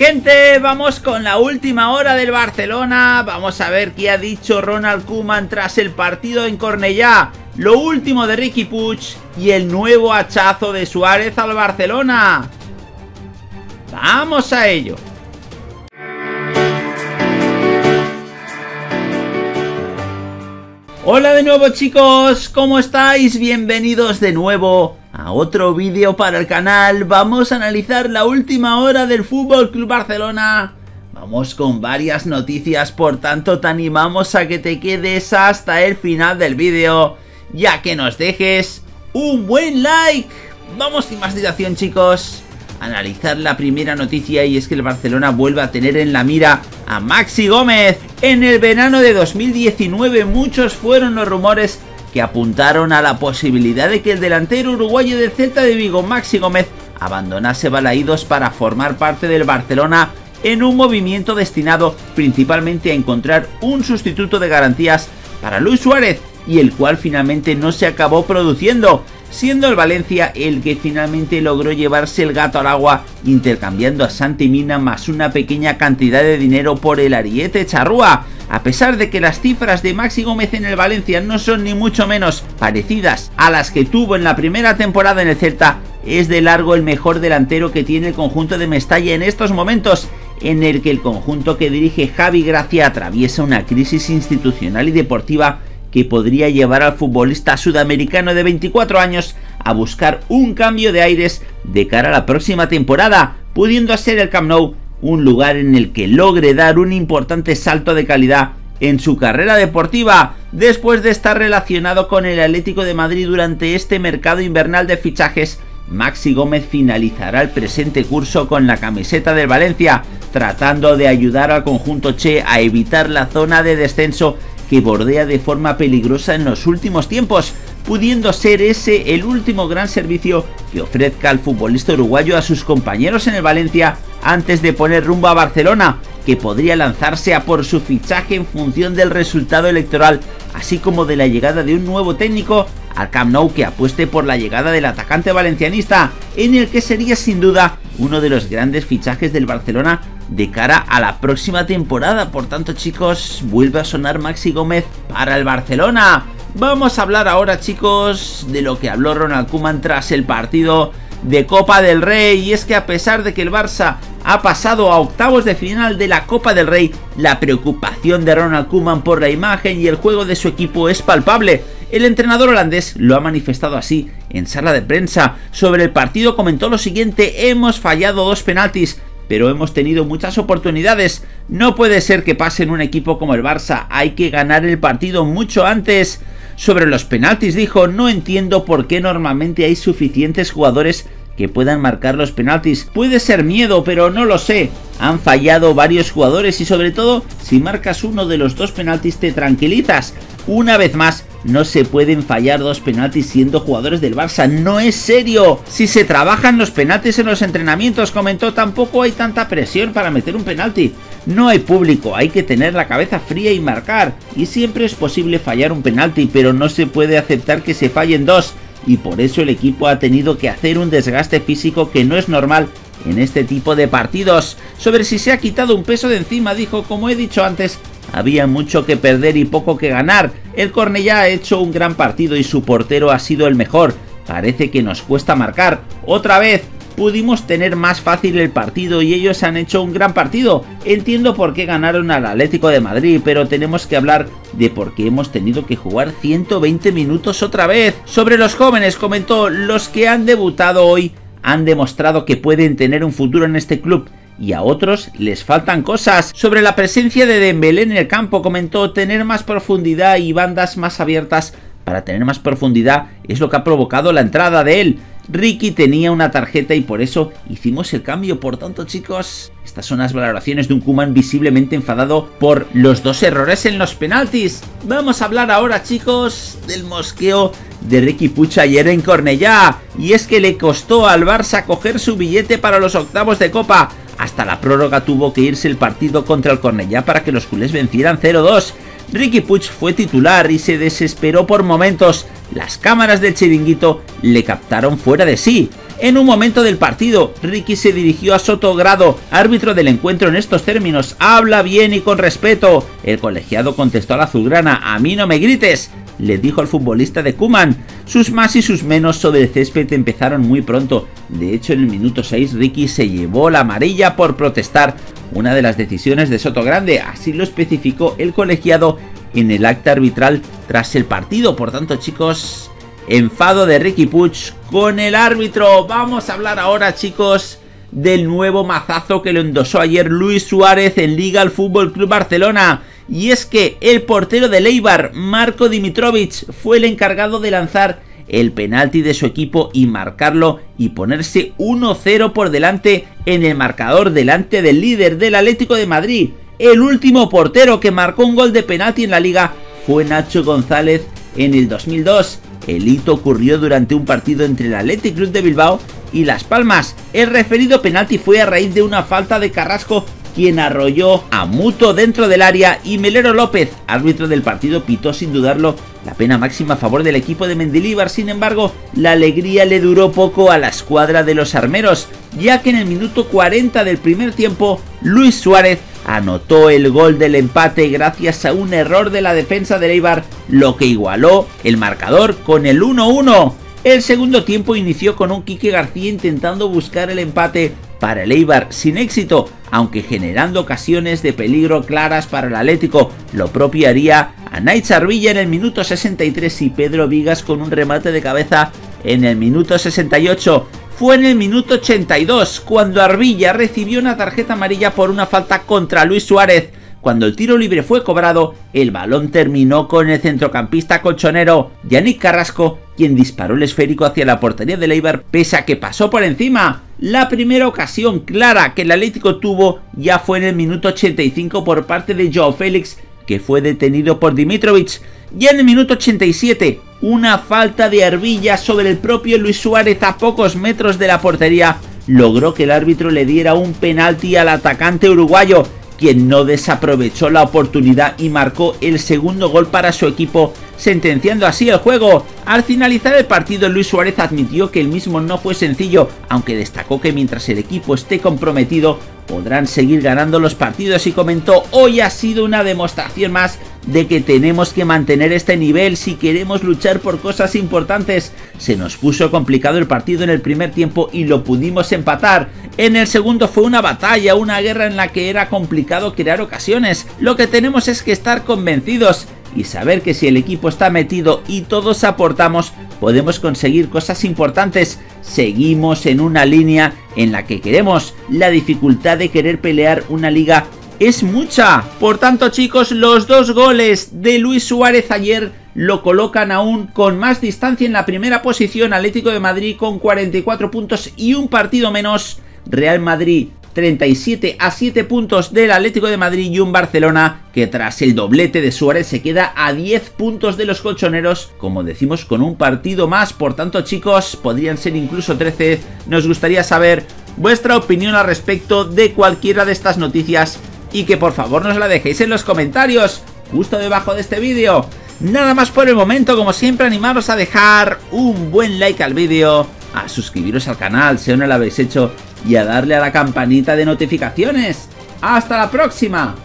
Gente, vamos con la última hora del Barcelona. Vamos a ver qué ha dicho Ronald Koeman tras el partido en Cornellá. Lo último de Ricky Puig y el nuevo hachazo de Suárez al Barcelona. Vamos a ello. Hola de nuevo chicos, ¿cómo estáis? Bienvenidos de nuevo a otro vídeo para el canal. Vamos a analizar la última hora del Fútbol Club Barcelona. Vamos con varias noticias, por tanto te animamos a que te quedes hasta el final del vídeo, ya que nos dejes un buen like. Vamos sin más dilación chicos, analizar la primera noticia y es que el Barcelona vuelve a tener en la mira a Maxi Gómez. En el verano de 2019 muchos fueron los rumores que apuntaron a la posibilidad de que el delantero uruguayo del Celta de Vigo, Maxi Gómez, abandonase Balaídos para formar parte del Barcelona en un movimiento destinado principalmente a encontrar un sustituto de garantías para Luis Suárez y el cual finalmente no se acabó produciendo, siendo el Valencia el que finalmente logró llevarse el gato al agua intercambiando a Santi Mina más una pequeña cantidad de dinero por el Ariete Charrúa. A pesar de que las cifras de Maxi Gómez en el Valencia no son ni mucho menos parecidas a las que tuvo en la primera temporada en el Celta, es de largo el mejor delantero que tiene el conjunto de Mestalla en estos momentos, en el que el conjunto que dirige Javi Gracia atraviesa una crisis institucional y deportiva que podría llevar al futbolista sudamericano de 24 años a buscar un cambio de aires de cara a la próxima temporada, pudiendo ser el Camp Nou un lugar en el que logre dar un importante salto de calidad en su carrera deportiva, después de estar relacionado con el Atlético de Madrid durante este mercado invernal de fichajes. Maxi Gómez finalizará el presente curso con la camiseta del Valencia, tratando de ayudar al conjunto Che a evitar la zona de descenso que bordea de forma peligrosa en los últimos tiempos, pudiendo ser ese el último gran servicio que ofrezca al futbolista uruguayo a sus compañeros en el Valencia antes de poner rumbo a Barcelona, que podría lanzarse a por su fichaje en función del resultado electoral, así como de la llegada de un nuevo técnico al Camp Nou que apueste por la llegada del atacante valencianista, en el que sería sin duda uno de los grandes fichajes del Barcelona de cara a la próxima temporada. Por tanto, chicos, vuelve a sonar Maxi Gómez para el Barcelona. Vamos a hablar ahora, chicos, de lo que habló Ronald Koeman tras el partido de Copa del Rey. Y es que a pesar de que el Barça ha pasado a octavos de final de la Copa del Rey, la preocupación de Ronald Koeman por la imagen y el juego de su equipo es palpable. El entrenador holandés lo ha manifestado así en sala de prensa. Sobre el partido comentó lo siguiente, hemos fallado dos penaltis, pero hemos tenido muchas oportunidades. No puede ser que pase en un equipo como el Barça, hay que ganar el partido mucho antes. Sobre los penaltis dijo, no entiendo por qué normalmente hay suficientes jugadores que puedan marcar los penaltis. Puede ser miedo, pero no lo sé. Han fallado varios jugadores y sobre todo, si marcas uno de los dos penaltis te tranquilizas. Una vez más, no se pueden fallar dos penaltis siendo jugadores del Barça, no es serio. Si se trabajan los penaltis en los entrenamientos, comentó, tampoco hay tanta presión para meter un penalti. No hay público, hay que tener la cabeza fría y marcar. Y siempre es posible fallar un penalti, pero no se puede aceptar que se fallen dos y por eso el equipo ha tenido que hacer un desgaste físico que no es normal en este tipo de partidos. Sobre si se ha quitado un peso de encima, dijo, como he dicho antes, había mucho que perder y poco que ganar. El Cornellá ha hecho un gran partido y su portero ha sido el mejor. Parece que nos cuesta marcar. Otra vez, pudimos tener más fácil el partido y ellos han hecho un gran partido. Entiendo por qué ganaron al Atlético de Madrid, pero tenemos que hablar de por qué hemos tenido que jugar 120 minutos otra vez. Sobre los jóvenes comentó, los que han debutado hoy han demostrado que pueden tener un futuro en este club y a otros les faltan cosas. Sobre la presencia de Dembélé en el campo comentó tener más profundidad y bandas más abiertas para tener más profundidad es lo que ha provocado la entrada de él. Ricky tenía una tarjeta y por eso hicimos el cambio. Por tanto, chicos, estas son las valoraciones de un Kuman visiblemente enfadado por los dos errores en los penaltis. Vamos a hablar ahora, chicos, del mosqueo de Ricky Pucha ayer en Cornellá. Y es que le costó al Barça coger su billete para los octavos de Copa. Hasta la prórroga tuvo que irse el partido contra el Cornellá para que los culés vencieran 0-2. Ricky Puig fue titular y se desesperó por momentos. Las cámaras del chiringuito le captaron fuera de sí. En un momento del partido, Ricky se dirigió a Soto Grado, árbitro del encuentro en estos términos. Habla bien y con respeto. El colegiado contestó a la azulgrana, a mí no me grites le dijo al futbolista de Kuman. Sus más y sus menos sobre el césped empezaron muy pronto. De hecho, en el minuto 6 Ricky se llevó la amarilla por protestar una de las decisiones de Soto Grande, así lo especificó el colegiado en el acta arbitral tras el partido. Por tanto, chicos, enfado de Ricky Puch con el árbitro. Vamos a hablar ahora, chicos, del nuevo mazazo que lo endosó ayer Luis Suárez en Liga al Fútbol Club Barcelona. Y es que el portero de Leibar, Marco Dimitrovic, fue el encargado de lanzar el penalti de su equipo y marcarlo y ponerse 1-0 por delante en el marcador delante del líder del Atlético de Madrid. El último portero que marcó un gol de penalti en la liga fue Nacho González en el 2002. El hito ocurrió durante un partido entre el Athletic Club de Bilbao y Las Palmas. El referido penalti fue a raíz de una falta de Carrasco quien arrolló a Muto dentro del área y Melero López, árbitro del partido, pitó sin dudarlo la pena máxima a favor del equipo de Mendilíbar. Sin embargo, la alegría le duró poco a la escuadra de los armeros, ya que en el minuto 40 del primer tiempo, Luis Suárez anotó el gol del empate gracias a un error de la defensa de Eibar, lo que igualó el marcador con el 1-1. El segundo tiempo inició con un Quique García intentando buscar el empate para el Eibar sin éxito, aunque generando ocasiones de peligro claras para el Atlético. Lo propio haría a Nait Arvilla en el minuto 63 y Pedro Vigas con un remate de cabeza en el minuto 68. Fue en el minuto 82 cuando Arvilla recibió una tarjeta amarilla por una falta contra Luis Suárez. Cuando el tiro libre fue cobrado, el balón terminó con el centrocampista colchonero Yannick Carrasco, quien disparó el esférico hacia la portería de Eibar pese a que pasó por encima. La primera ocasión clara que el Atlético tuvo ya fue en el minuto 85 por parte de Joe Félix, que fue detenido por Dimitrovic. Y en el minuto 87, una falta de arbilla sobre el propio Luis Suárez a pocos metros de la portería logró que el árbitro le diera un penalti al atacante uruguayo quien no desaprovechó la oportunidad y marcó el segundo gol para su equipo, sentenciando así el juego. Al finalizar el partido, Luis Suárez admitió que el mismo no fue sencillo, aunque destacó que mientras el equipo esté comprometido, podrán seguir ganando los partidos y comentó, hoy ha sido una demostración más de que tenemos que mantener este nivel si queremos luchar por cosas importantes. Se nos puso complicado el partido en el primer tiempo y lo pudimos empatar. En el segundo fue una batalla, una guerra en la que era complicado crear ocasiones. Lo que tenemos es que estar convencidos y saber que si el equipo está metido y todos aportamos, podemos conseguir cosas importantes. Seguimos en una línea en la que queremos la dificultad de querer pelear una liga es mucha. Por tanto, chicos, los dos goles de Luis Suárez ayer lo colocan aún con más distancia en la primera posición Atlético de Madrid con 44 puntos y un partido menos. Real Madrid 37 a 7 puntos del Atlético de Madrid y un Barcelona que tras el doblete de Suárez se queda a 10 puntos de los colchoneros, como decimos, con un partido más. Por tanto, chicos, podrían ser incluso 13. Nos gustaría saber vuestra opinión al respecto de cualquiera de estas noticias y que por favor nos la dejéis en los comentarios, justo debajo de este vídeo. Nada más por el momento, como siempre animaros a dejar un buen like al vídeo, a suscribiros al canal si aún no lo habéis hecho y a darle a la campanita de notificaciones. ¡Hasta la próxima!